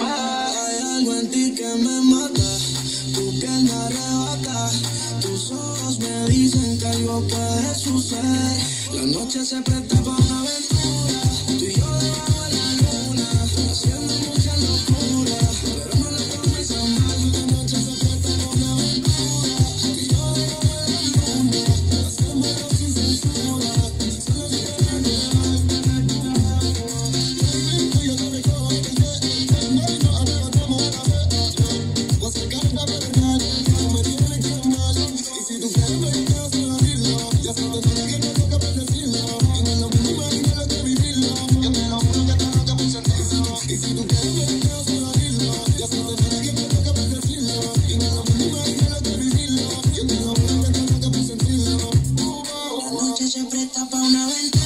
Hay algo en ti que me mata, tu piel me arrebata, tus ojos me dicen que algo puede suceder. La noche se presta para Muchacha presta pa' una ventana.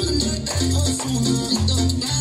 Thank you.